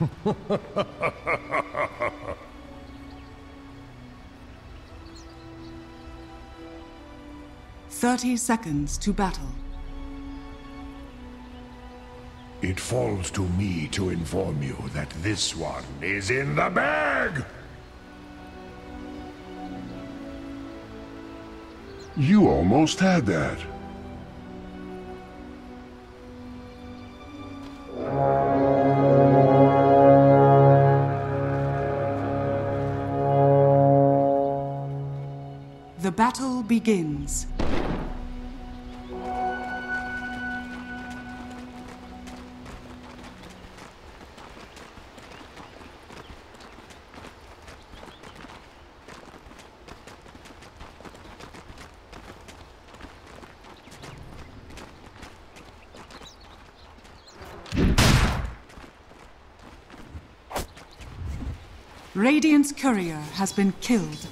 Thirty seconds to battle. It falls to me to inform you that this one is in the bag! You almost had that. Battle begins. Radiant's courier has been killed.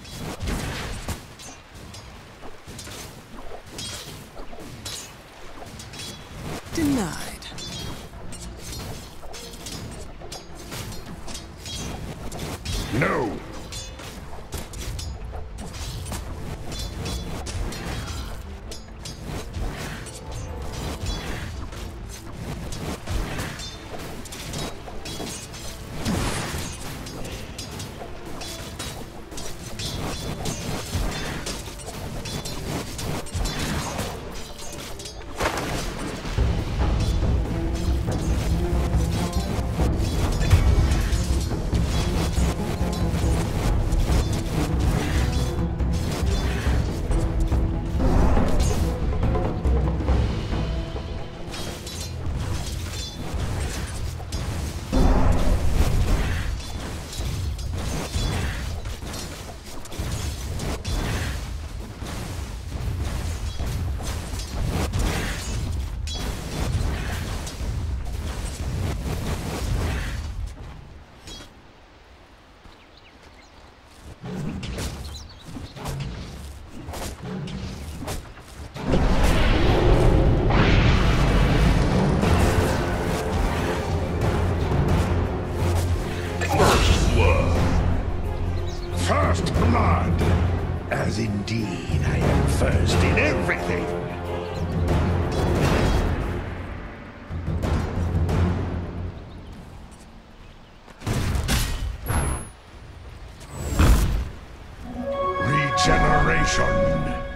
Regeneration!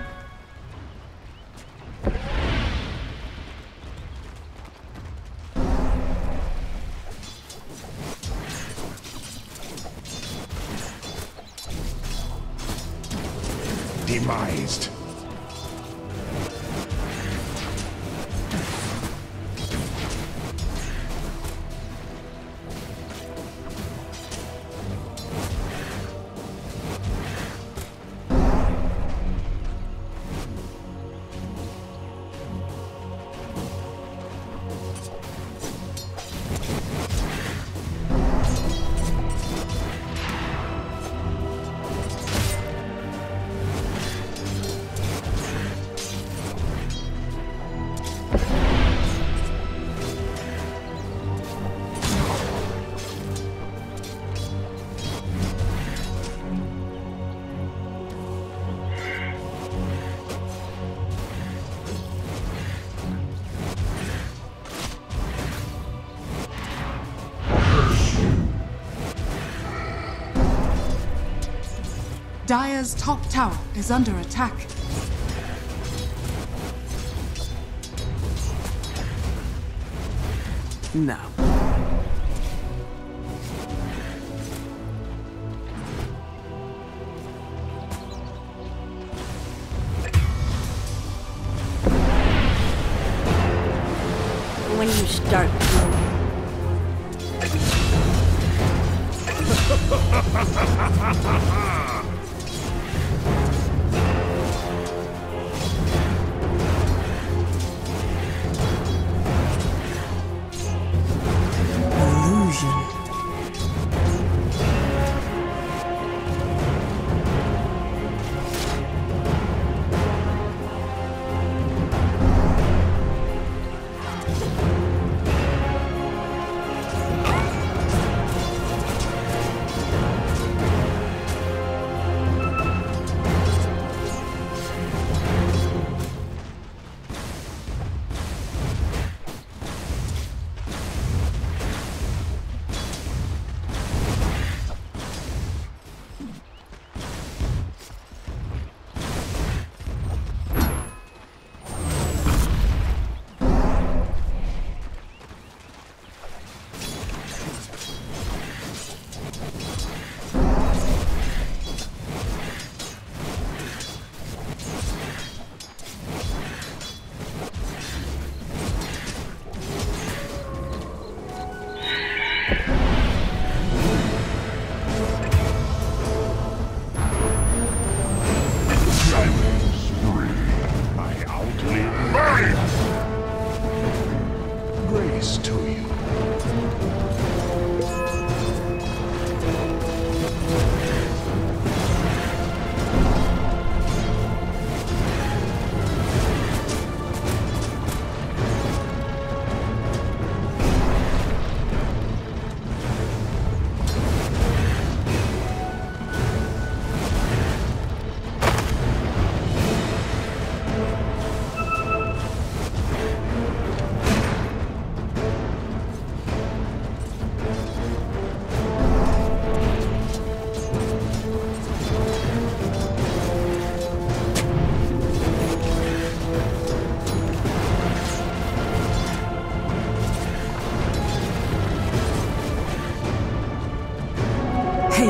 Dire's top tower is under attack. No.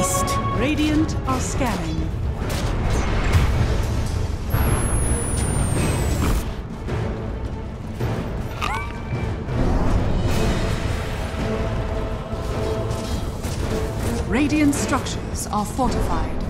Haste. Radiant are scanning. Radiant structures are fortified.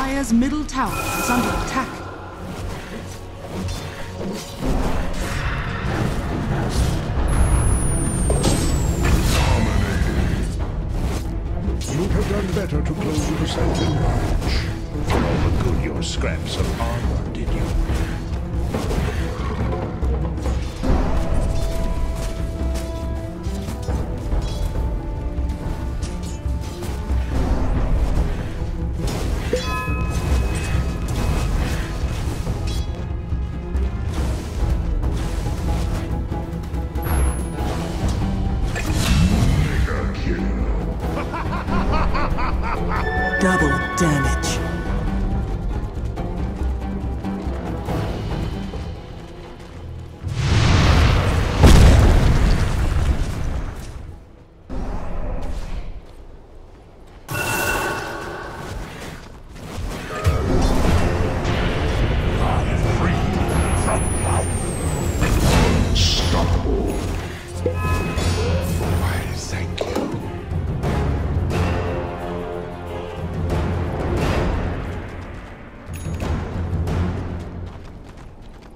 Dire's middle tower is under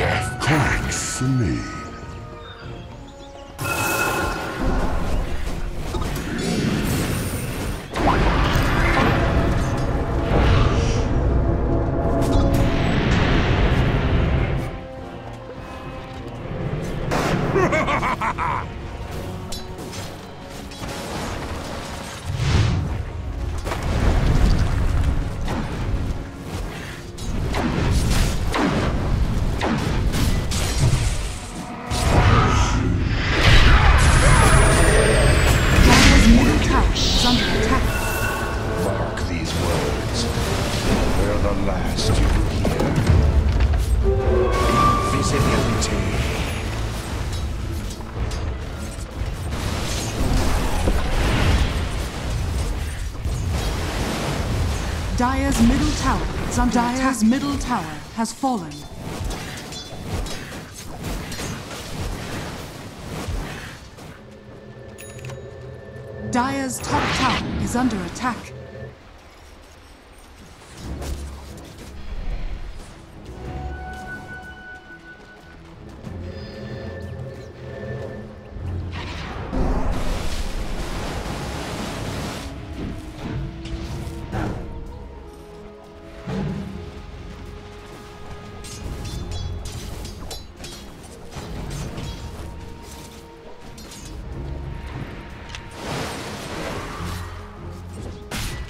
Death cracks for me. Dire's middle tower under middle tower has fallen. Dire's top tower is under attack.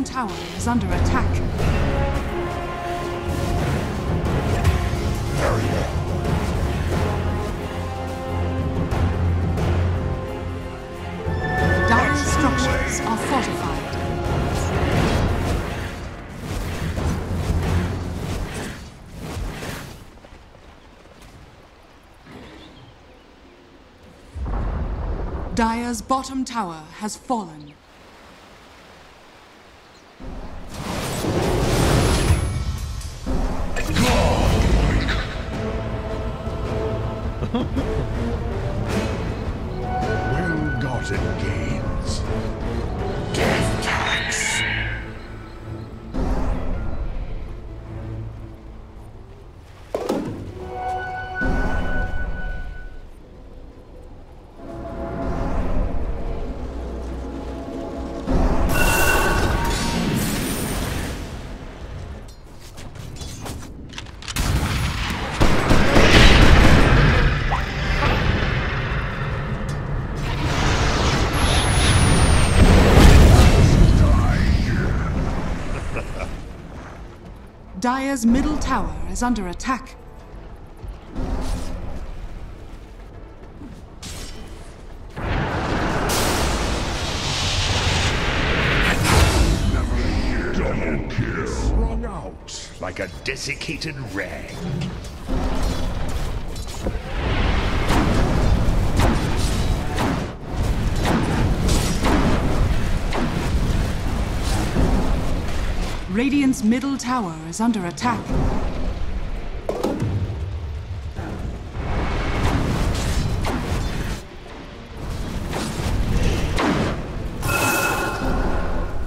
Bottom tower is under attack. Dire's structures are fortified. Dire's bottom tower has fallen. Dire's middle tower is under attack. Double kill. Wrung out like a desiccated rag. Radiant's middle tower is under attack.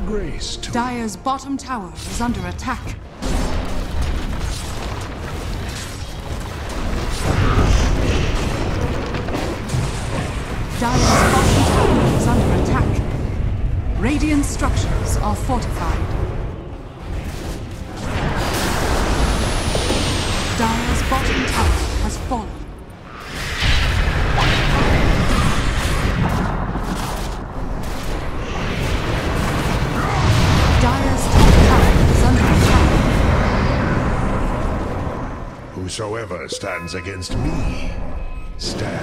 Grace Dire's bottom tower is under attack. Dire's bottom tower is under attack. Radiant structures are fortified. Stands against me stands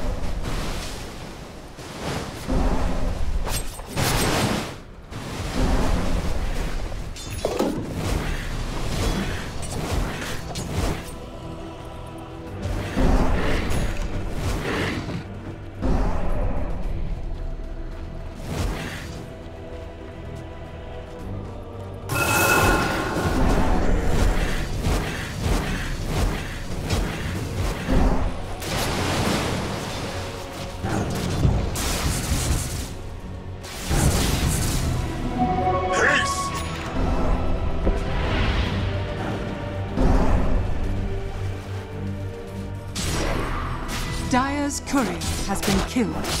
Has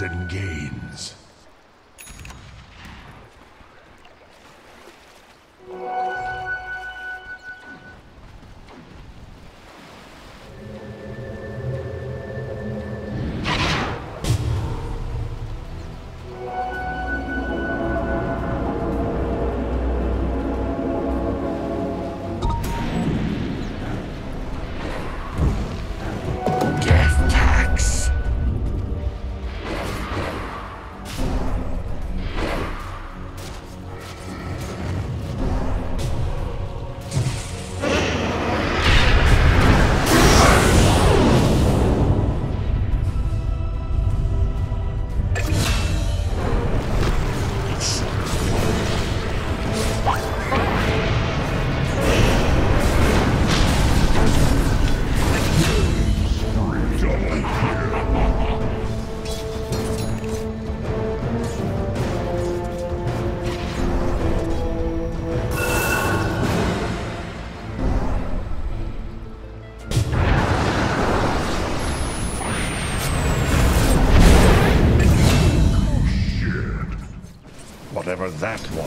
Well-gotten gains.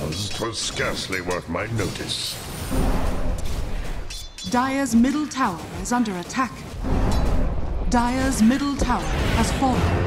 Was, 'twas scarcely worth my notice. Dire's middle tower is under attack. Dire's middle tower has fallen.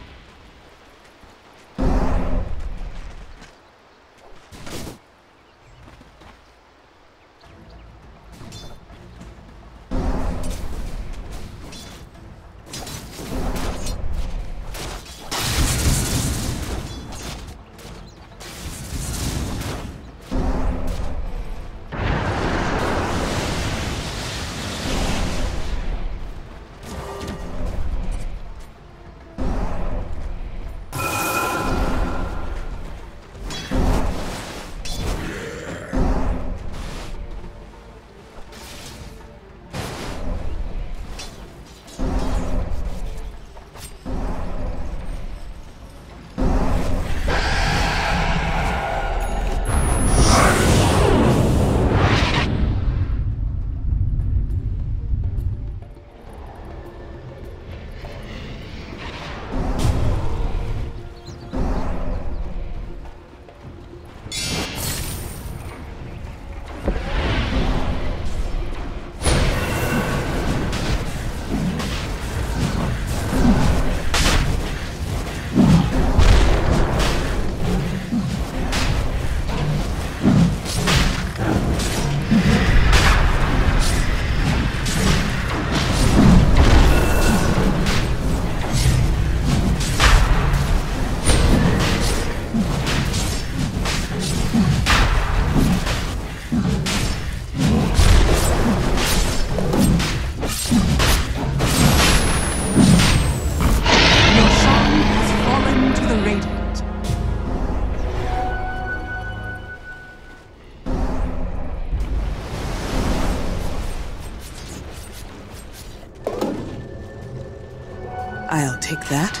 That.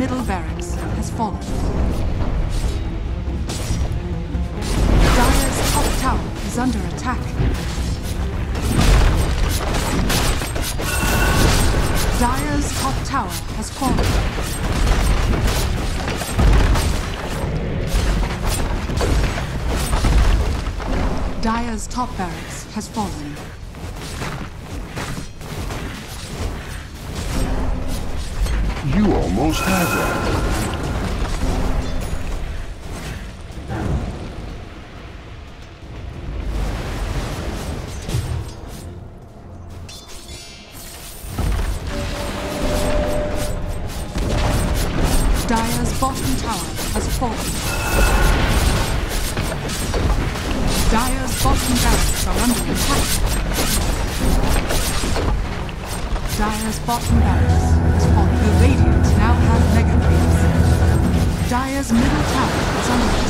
Middle barracks has fallen. Dire's top tower is under attack. Dire's top tower has fallen. Dire's top barracks has fallen. That. Dire's bottom tower has fallen. Dire's bottom barracks are under attack. Dire's bottom barracks has fallen. The Radiant now have Mega Creeps. Dire's middle tower is under attack.